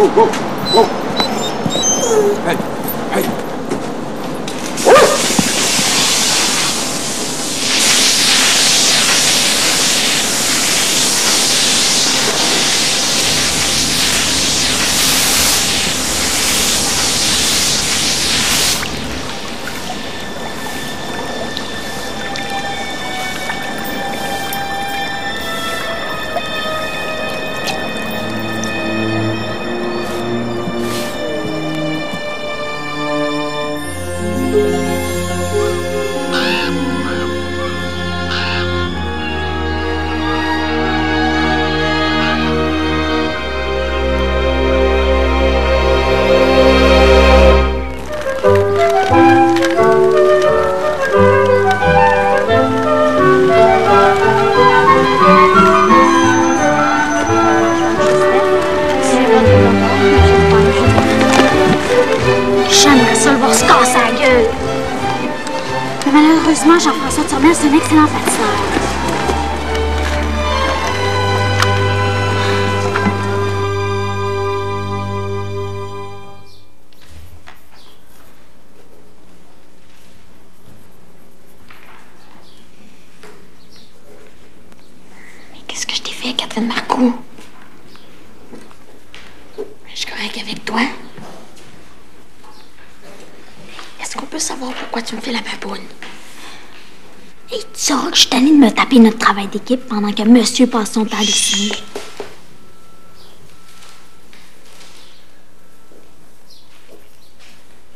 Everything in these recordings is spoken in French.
Whoa, whoa, whoa. Hey, hey. Malheureusement, Jean-François Turmel, c'est un excellent patineur. Mais qu'est-ce que je t'ai fait, Catherine Marcoux? Je suis correct avec toi? Est-ce qu'on peut savoir pourquoi tu me fais la baboune? Je suis tannée de me taper notre travail d'équipe pendant que monsieur passe son temps à dessiner.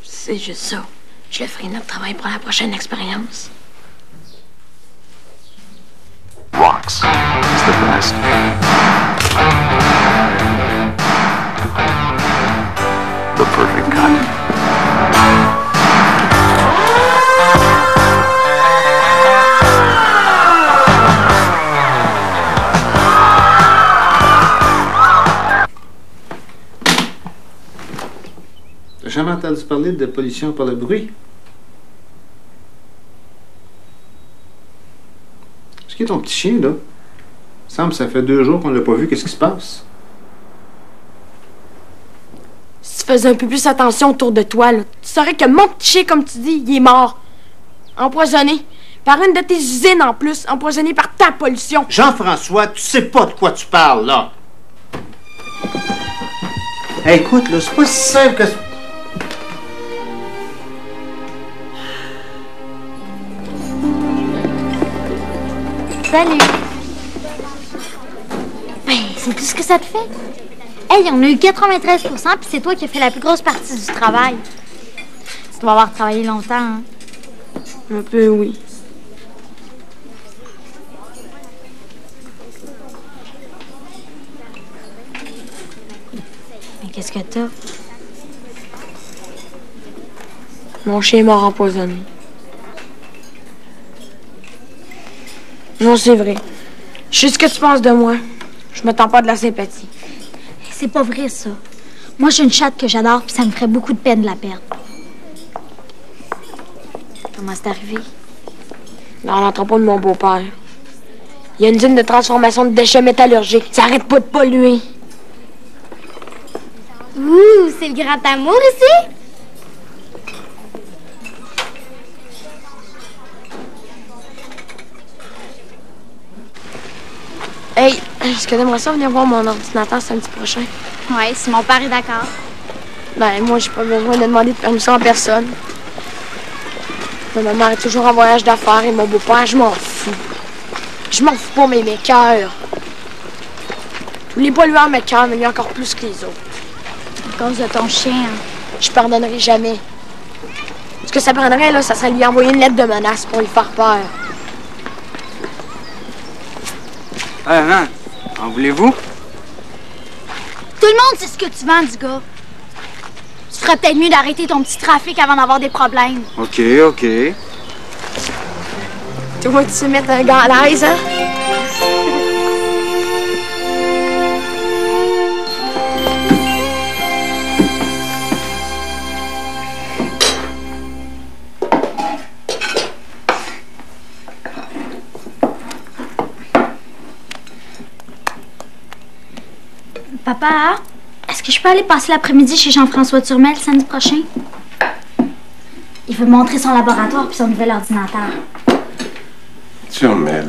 C'est juste ça. Je le ferai notre travail pour la prochaine expérience. Rocks is the best. The perfect cut. Entendu parler de pollution par le bruit? Est-ce qu'il est ton petit chien, là? Il semble que ça fait deux jours qu'on l'a pas vu. Qu'est-ce qui se passe? Si tu faisais un peu plus attention autour de toi, là, tu saurais que mon petit chien, comme tu dis, il est mort. Empoisonné. Par une de tes usines en plus. Empoisonné par ta pollution. Jean-François, tu sais pas de quoi tu parles, là. Hey, écoute, là, c'est pas si simple que... Salut! Ben, c'est tout ce que ça te fait. Hey, on a eu 93% puis c'est toi qui as fait la plus grosse partie du travail. Tu dois avoir travaillé longtemps, hein? Un peu, oui. Mais qu'est-ce que t'as? Mon chien est mort empoisonné. Non, c'est vrai. Je sais ce que tu penses de moi. Je m'attends pas de la sympathie. C'est pas vrai, ça. Moi, j'ai une chatte que j'adore, puis ça me ferait beaucoup de peine de la perdre. Comment c'est arrivé? Dans l'entrepôt de mon beau-père. Il y a une usine de transformation de déchets métallurgiques. Ça arrête pas de polluer. Ouh, c'est le grand amour ici? Hey, est-ce que t'aimerais ça venir voir mon ordinateur samedi prochain? Ouais, si mon père est d'accord. Ben, moi, j'ai pas besoin de demander de permission à personne. Mais ma mère est toujours en voyage d'affaires et mon beau-père, je m'en fous. Je m'en fous pas, mais mes cœurs. Les polluants mes cœurs, mais lui encore plus que les autres. À cause de ton chien. hein. Je pardonnerai jamais. Ce que ça prendrait, là, ça serait lui envoyer une lettre de menace pour lui faire peur. Hey, man, en voulez-vous? Tout le monde sait ce que tu vends, du gars. Tu ferais peut-être mieux d'arrêter ton petit trafic avant d'avoir des problèmes. OK, OK. Tu vois, tu sais mettre un gars à l'aise, hein? Papa, est-ce que je peux aller passer l'après-midi chez Jean-François Turmel samedi prochain? Il veut montrer son laboratoire puis son nouvel ordinateur. Turmel.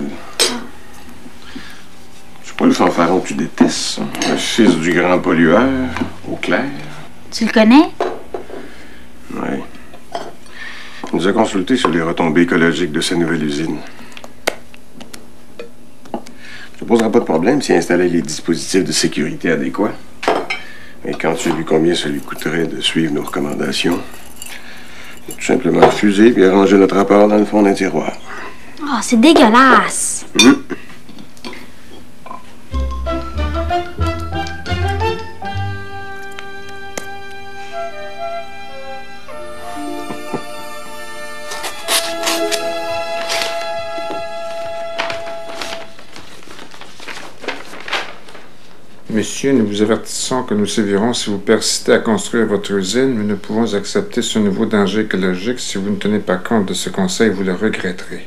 C'est pas le fanfaron que tu détestes, ça. Le fils du grand pollueur, au clair. Tu le connais? Oui. Il nous a consulté sur les retombées écologiques de sa nouvelle usine. Ne posera pas de problème s'il installait les dispositifs de sécurité adéquats. Mais quand tu as vu combien ça lui coûterait de suivre nos recommandations, il a tout simplement refusé et arrangé notre rapport dans le fond d'un tiroir. Oh, c'est dégueulasse. Hum. Monsieur, nous vous avertissons que nous sévirons si vous persistez à construire votre usine, nous pouvons accepter ce nouveau danger écologique. Si vous ne tenez pas compte de ce conseil, vous le regretterez.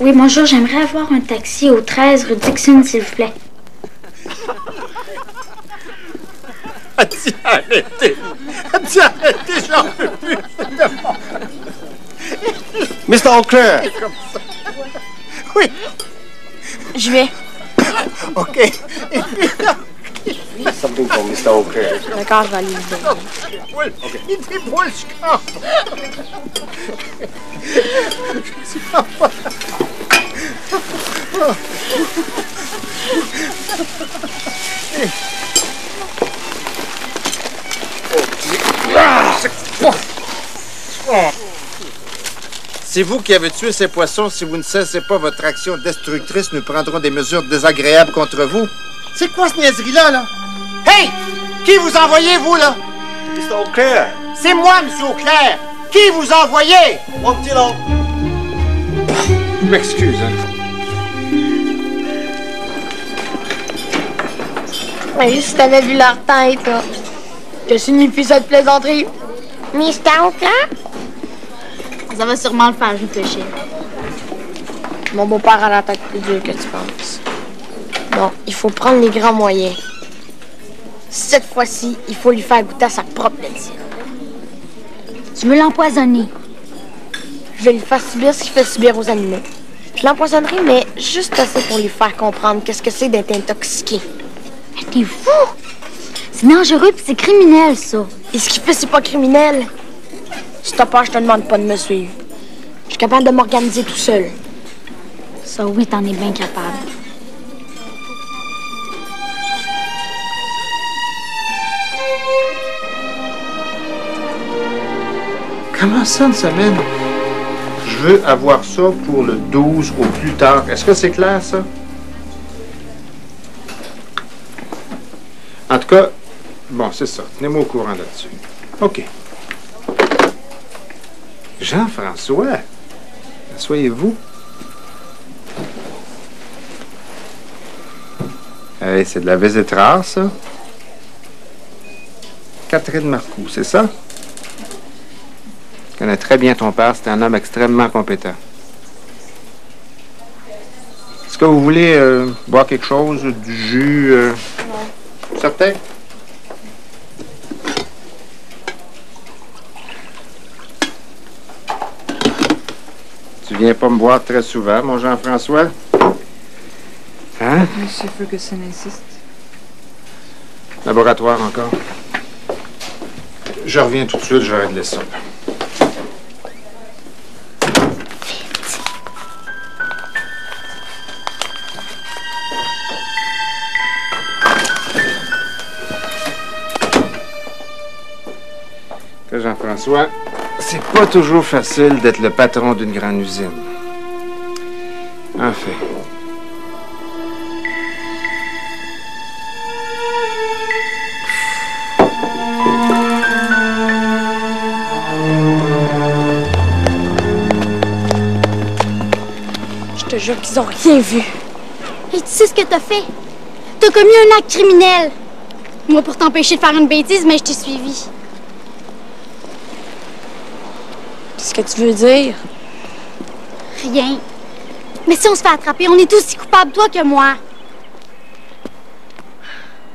Oui, bonjour, j'aimerais avoir un taxi au 13 rue Dixon, s'il vous plaît. As-tu arrêté? As-tu arrêté? J'en peux plus. Mr. O'Clair! Oui, Je vais. OK. Something for Mr. O'Clair. D'accord, je vais aller le donner. Déboule. Il déboule, je campe. C'est vous qui avez tué ces poissons. Si vous ne cessez pas votre action destructrice, nous prendrons des mesures désagréables contre vous. C'est quoi ce niaiserie-là, là? Hey! Qui vous envoyez, vous, là? Mr. O'Clair! C'est moi, Monsieur Auclair! Qui vous envoyez? Mon petit long! M'excuse, hein. Mais si t'avais vu leur tête, là. Que signifie cette plaisanterie? Mister Auclair? Ça va sûrement le faire réfléchir. Mon beau-père a la tête plus dure que tu penses. Bon, il faut prendre les grands moyens. Cette fois-ci, il faut lui faire goûter à sa propre médecine. Tu veux l'empoisonner? Je vais lui faire subir ce qu'il fait subir aux animaux. Je l'empoisonnerai, mais juste assez pour lui faire comprendre qu'est-ce que c'est d'être intoxiqué. Mais T'es fou! C'est dangereux pis c'est criminel, ça. Et ce qu'il fait, c'est pas criminel. Si t'as peur, je te demande pas de me suivre. Je suis capable de m'organiser tout seul. Ça, oui, t'en es bien capable. Comment ça, une semaine? Je veux avoir ça pour le 12 au plus tard. Est-ce que c'est clair, ça? En tout cas, bon, c'est ça. Tenez-moi au courant là-dessus. OK. Jean-François, asseyez-vous. Hey, c'est de la visite rare, ça. Catherine Marcoux, c'est ça? Je connais très bien ton père. C'est un homme extrêmement compétent. Est-ce que vous voulez euh, boire quelque chose, du jus? Euh... Certain? Tu viens pas me voir très souvent, mon Jean-François? Hein? Monsieur Ferguson insiste. Laboratoire encore. Je reviens tout de suite, je vais régler ça. Que Jean-François, c'est pas toujours facile d'être le patron d'une grande usine. Un fait. Je te jure qu'ils ont rien vu. Et tu sais ce que t'as fait? T'as commis un acte criminel. Moi, pour t'empêcher de faire une bêtise, mais je t'ai suivi. Qu'est-ce que tu veux dire? Rien. Mais si on se fait attraper, on est aussi coupable, toi que moi.